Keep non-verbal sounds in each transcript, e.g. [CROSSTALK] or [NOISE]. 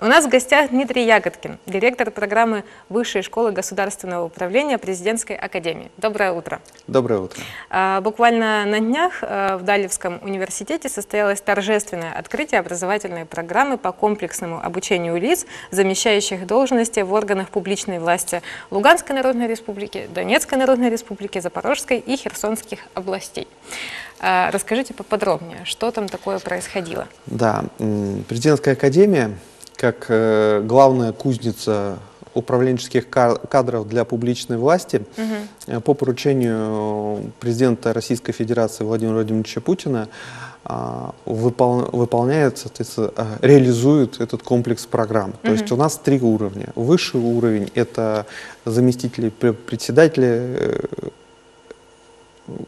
У нас в гостях Дмитрий Ягодкин, директор программы Высшей школы государственного управления Президентской академии. Доброе утро. Доброе утро. А, буквально на днях а, в Далевском университете состоялось торжественное открытие образовательной программы по комплексному обучению лиц, замещающих должности в органах публичной власти Луганской Народной Республики, Донецкой Народной Республики, Запорожской и Херсонских областей. А, расскажите поподробнее, что там такое происходило? Да, Президентская академия как э, главная кузница управленческих кадров для публичной власти угу. по поручению президента Российской Федерации Владимира Владимировича Путина а, выпол, выполняет, соответственно, а, реализует этот комплекс программ. То есть у нас три уровня. Высший уровень – это заместители председателя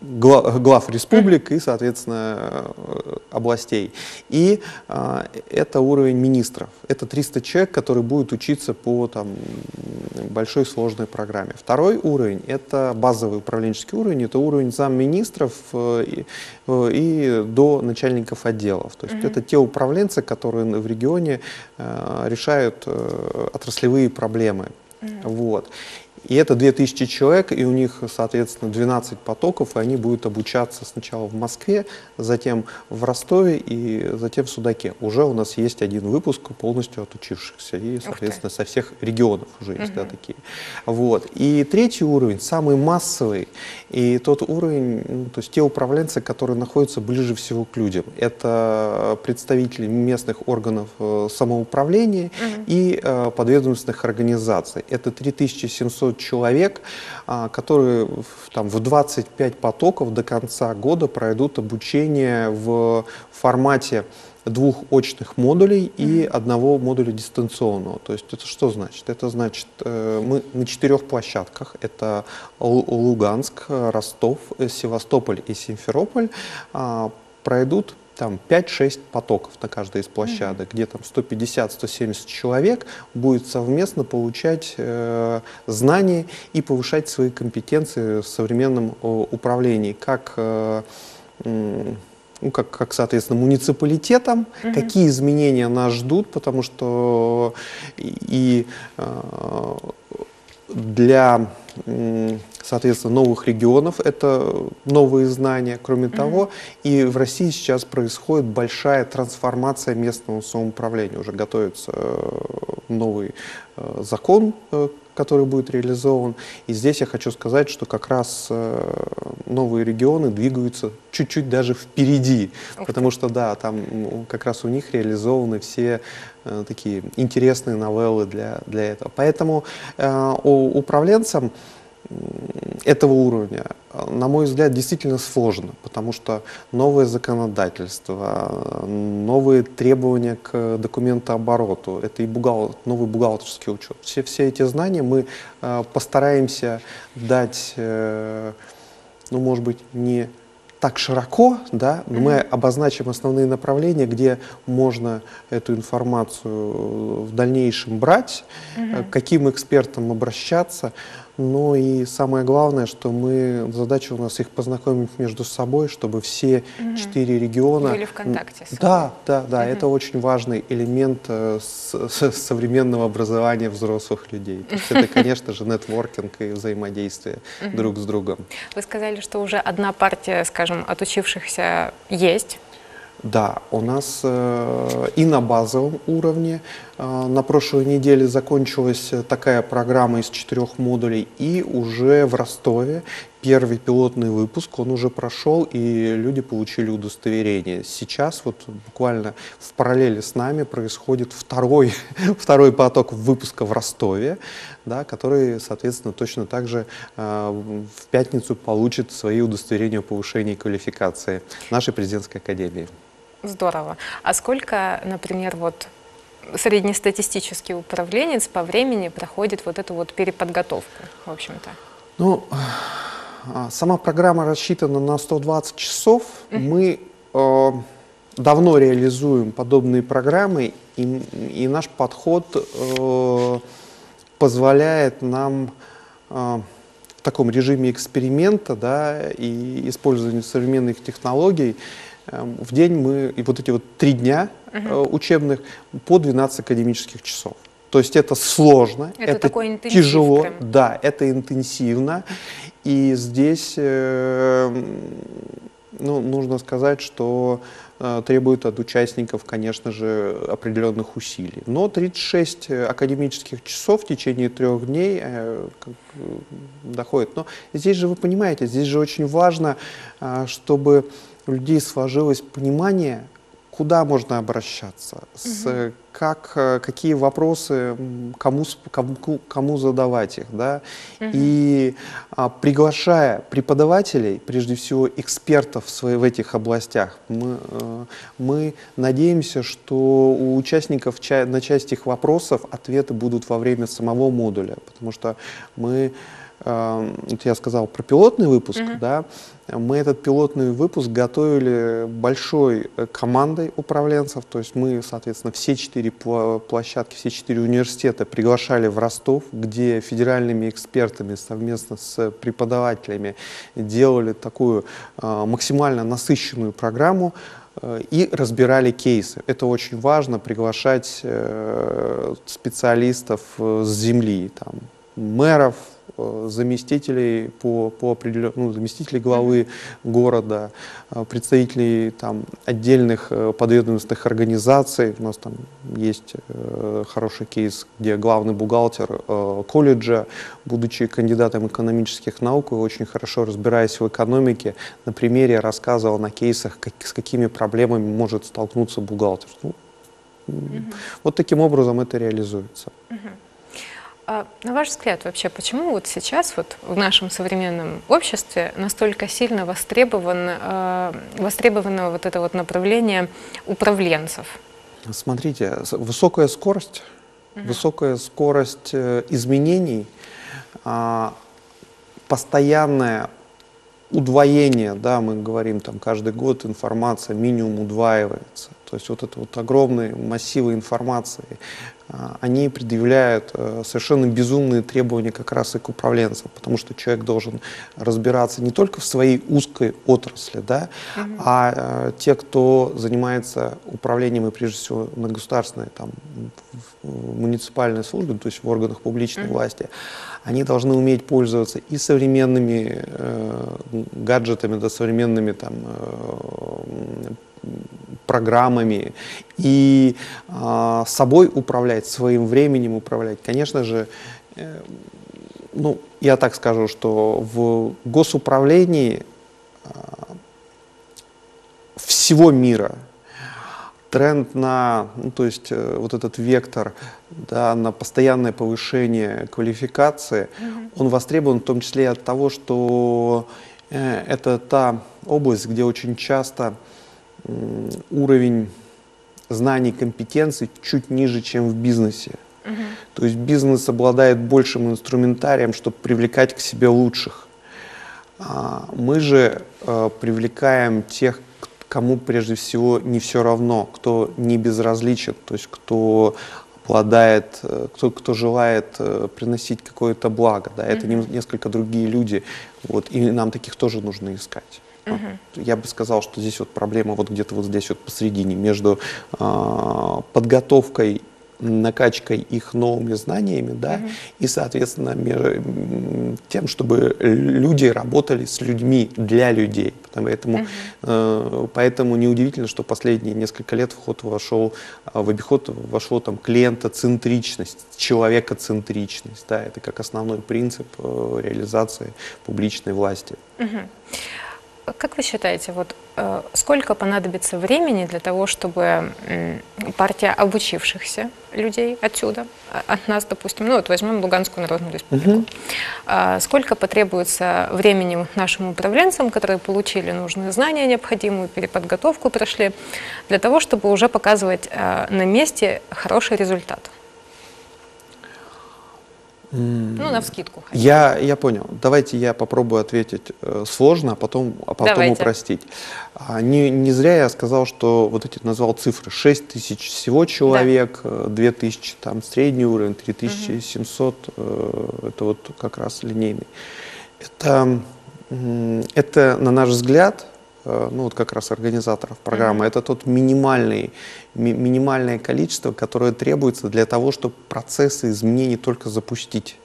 глав республик и, соответственно, э, областей. И а, это уровень министров. Это 300 человек, которые будут учиться по там, большой сложной программе. Второй уровень – это базовый управленческий уровень, это уровень замминистров э, и, э, и до начальников отделов. То есть mm -hmm. это те управленцы, которые в регионе э, решают э, отраслевые проблемы. Mm -hmm. Вот. И это 2000 человек, и у них, соответственно, 12 потоков, и они будут обучаться сначала в Москве, затем в Ростове и затем в Судаке. Уже у нас есть один выпуск полностью отучившихся, и, соответственно, со всех регионов уже есть угу. да, такие. Вот. И третий уровень, самый массовый, и тот уровень, ну, то есть те управленцы, которые находятся ближе всего к людям. Это представители местных органов э, самоуправления угу. и э, подведомственных организаций. Это 3700 500 человек, а, которые там, в 25 потоков до конца года пройдут обучение в формате двух очных модулей и одного модуля дистанционного. То есть это что значит? Это значит, э, мы на четырех площадках, это Луганск, Ростов, Севастополь и Симферополь, а, пройдут там 5-6 потоков на каждой из площадок, mm-hmm. где там 150-170 человек будет совместно получать э, знания и повышать свои компетенции в современном э, управлении, как э, ну, как, как, соответственно, муниципалитетам, угу. какие изменения нас ждут, потому что и, и э, для соответственно, новых регионов, это новые знания. Кроме mm -hmm. того, и в России сейчас происходит большая трансформация местного самоуправления. Уже готовится э, новый э, закон, э, который будет реализован. И здесь я хочу сказать, что как раз новые регионы двигаются чуть-чуть даже впереди, потому что, да, там как раз у них реализованы все такие интересные новеллы для, для этого. Поэтому управленцам этого уровня, на мой взгляд, действительно сложно, потому что новое законодательство, новые требования к документообороту, это и бухгал, новый бухгалтерский учет. Все, все эти знания мы э, постараемся дать, э, ну, может быть, не так широко, да, но мы обозначим основные направления, где можно эту информацию в дальнейшем брать, mm к каким экспертам обращаться. Ну и самое главное, что мы, задача у нас их познакомить между собой, чтобы все угу. четыре региона... Были в контакте. Да, да, да, угу. это очень важный элемент э, с, [LAUGHS] с современного образования взрослых людей. То есть это, [LAUGHS] конечно же, нетворкинг и взаимодействие угу. друг с другом. Вы сказали, что уже одна партия, скажем, отучившихся есть. Да, у нас э, и на базовом уровне. Э, на прошлой неделе закончилась такая программа из четырех модулей, и уже в Ростове первый пилотный выпуск, он уже прошел, и люди получили удостоверение. Сейчас вот буквально в параллели с нами происходит второй, [LAUGHS] второй поток выпуска в Ростове, да, который, соответственно, точно так же э, в пятницу получит свои удостоверения о повышении квалификации нашей президентской академии. Здорово. А сколько, например, вот среднестатистический управленец по времени проходит вот эту вот переподготовку, в общем-то? Ну, а, сама программа рассчитана на 120 часов. Mm -hmm. Мы э, давно реализуем подобные программы, и, и наш подход э, позволяет нам э, в таком режиме эксперимента да, и использования современных технологий Эм, в день мы, и вот эти вот три дня э, учебных, по 12 академических часов. То есть это сложно, Это это, такой тяжело, прям. да, это интенсивно. И здесь э, ну, нужно сказать, что э, требует от участников, конечно же, определенных усилий. Но 36 академических часов в течение трех дней э, как, доходит. Но здесь же вы понимаете, здесь же очень важно, чтобы у людей сложилось понимание, куда можно обращаться, с, э, как, э, какие вопросы, кому, кому, кому задавать их. Да? И а, приглашая преподавателей, прежде всего экспертов в, свои- в этих областях, мы, э, мы надеемся, что у участников ча- на часть их вопросов ответы будут во время самого модуля, потому что мы вот я сказал про пилотный выпуск, да, мы этот пилотный выпуск готовили большой э, командой управленцев, то есть мы, соответственно, все четыре площадки, все четыре университета приглашали в Ростов, где федеральными экспертами совместно с преподавателями делали такую э, максимально насыщенную программу, э, и разбирали кейсы. Это очень важно, приглашать специалистов с земли, там, мэров, заместителей по, по определен- ну, заместителей главы города, э, представителей там, отдельных э, подведомственных организаций. У нас там есть э, хороший кейс, где главный бухгалтер э, колледжа, будучи кандидатом экономических наук и очень хорошо разбираясь в экономике, на примере рассказывал на кейсах, как- с какими проблемами может столкнуться бухгалтер. Ну, м, Вот таким образом это реализуется. А, на ваш взгляд, вообще, почему вот сейчас вот в нашем современном обществе настолько сильно востребован, э, востребовано вот это вот направление управленцев? Смотрите, высокая скорость, высокая скорость э, изменений, а, постоянное удвоение, да, мы говорим там каждый год информация минимум удваивается. То есть вот это вот огромные массивы информации, а, они предъявляют э, совершенно безумные требования как раз и к управленцам, потому что человек должен разбираться не только в своей узкой отрасли, да, а э, те, кто занимается управлением и прежде всего на государственной, там, в- муниципальной службе, то есть в органах публичной власти, они должны уметь пользоваться и современными э, гаджетами, да, современными там, э, программами и а, собой управлять, своим временем управлять. Конечно же, э, ну, я так скажу, что в госуправлении а, всего мира тренд на, ну, то есть э, вот этот вектор, да, на постоянное повышение квалификации, он востребован в том числе от того, что э, это та область, где очень часто м, уровень знаний, компетенций чуть ниже, чем в бизнесе. То есть бизнес обладает большим инструментарием, чтобы привлекать к себе лучших. А Мы же э, привлекаем тех, кому прежде всего не все равно, кто не безразличен, то есть кто обладает, э, кто, кто желает э, приносить какое-то благо. Да, это нем- несколько другие люди, вот, и нам таких тоже нужно искать. Вот. Я бы сказал, что здесь вот проблема вот где-то вот здесь вот посередине между а, подготовкой накачкой их новыми знаниями, да, и, соответственно, тем, чтобы люди работали с людьми для людей. Поэтому, э, поэтому неудивительно, что последние несколько лет в ход вошел, а, в обиход вошло там клиентоцентричность, человекоцентричность, да, это как основной принцип э, реализации публичной власти. Как вы считаете, вот э, сколько понадобится времени для того, чтобы партия обучившихся людей отсюда, а- от нас, допустим, ну вот возьмем Луганскую Народную Республику, А сколько потребуется времени нашим управленцам, которые получили нужные знания, необходимую переподготовку прошли, для того, чтобы уже показывать э, на месте хороший результат? Ну, на вскидку. хотя. Я, я понял. Давайте я попробую ответить э, сложно, а потом, а потом Давайте. упростить. А, не, не зря я сказал, что вот эти назвал цифры. 6 тысяч всего человек, э, 2 тысячи там средний уровень, 3700 э, это вот как раз линейный. Это, это на наш взгляд, ну вот как раз организаторов программы, это тот минимальный, ми- минимальное количество, которое требуется для того, чтобы процессы изменений только запустить.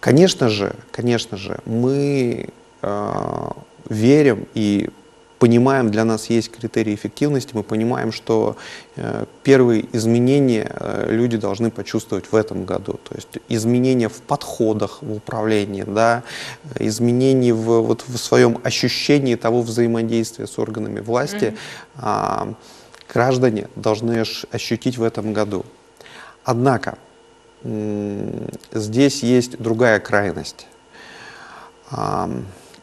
Конечно же, конечно же, мы э, верим и понимаем, для нас есть критерии эффективности, мы понимаем, что э, первые изменения э, люди должны почувствовать в этом году. То есть изменения в подходах в управлении, да, изменения в, вот, в своем ощущении того взаимодействия с органами власти а, граждане должны ощ- ощутить в этом году. Однако, здесь есть другая крайность. К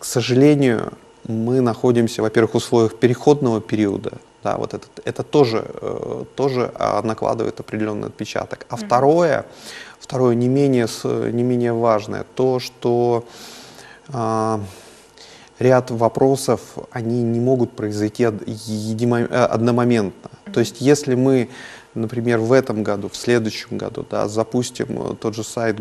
сожалению, мы находимся, во-первых, в условиях переходного периода. Да, вот это, это тоже, э, тоже а, накладывает определенный отпечаток. А второе, второе не менее, не менее важное, то, что а, ряд вопросов, они не могут произойти э, одномоментно. То есть если мы, например, в этом году, в следующем году, да, запустим э, тот же сайт,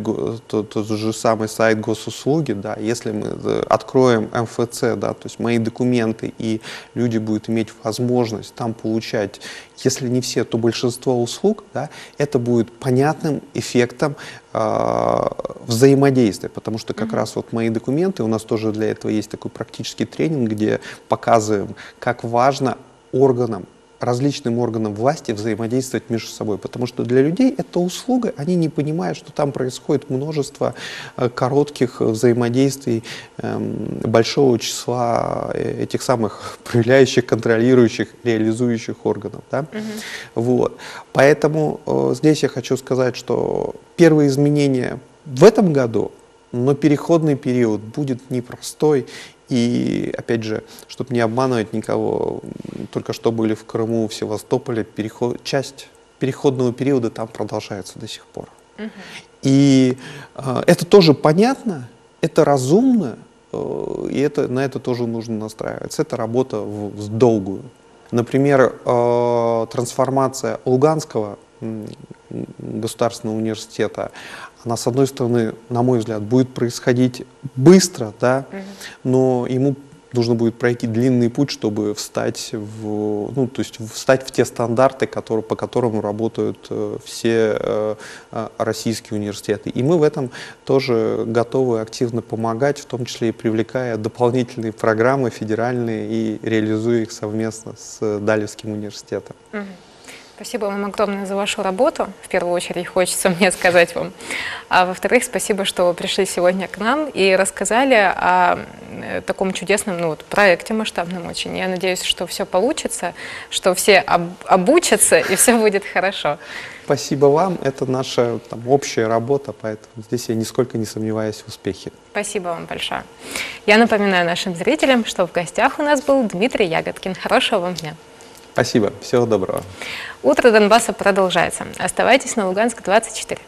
тот, тот же самый сайт госуслуги, да, если мы э, откроем МФЦ, да, то есть мои документы, и люди будут иметь возможность там получать, если не все, то большинство услуг, да, это будет понятным эффектом э, взаимодействия, потому что как раз вот мои документы, у нас тоже для этого есть такой практический тренинг, где показываем, как важно органам различным органам власти взаимодействовать между собой, потому что для людей это услуга, они не понимают, что там происходит множество э, коротких взаимодействий эм, большого числа э, этих самых [LAUGHS] проявляющих, контролирующих, реализующих органов. Да? Вот. Поэтому э, здесь я хочу сказать, что первые изменения в этом году, но переходный период будет непростой. И, опять же, чтобы не обманывать никого, только что были в Крыму, в Севастополе, переход, часть переходного периода там продолжается до сих пор. И э, это тоже понятно, это разумно, э, и это, на это тоже нужно настраиваться. Это работа в, в долгую. Например, э, трансформация Луганского государственного университета, она, с одной стороны, на мой взгляд, будет происходить быстро, да, но ему нужно будет пройти длинный путь, чтобы встать в, ну, то есть встать в те стандарты, которые, по которым работают э, все э, э, российские университеты. И мы в этом тоже готовы активно помогать, в том числе и привлекая дополнительные программы федеральные и реализуя их совместно с Далевским университетом. Спасибо вам огромное за вашу работу. В первую очередь хочется [LAUGHS] мне сказать вам. А во-вторых, спасибо, что вы пришли сегодня к нам и рассказали о э, таком чудесном ну, вот, проекте масштабном очень. Я надеюсь, что все получится, что все об- обучатся и все будет хорошо. Спасибо вам, это наша там, общая работа, поэтому здесь я нисколько не сомневаюсь в успехе. Спасибо вам большое. Я напоминаю нашим зрителям, что в гостях у нас был Дмитрий Ягодкин. Хорошего вам дня. Спасибо, всего доброго. Утро Донбасса продолжается. Оставайтесь на Луганск 24.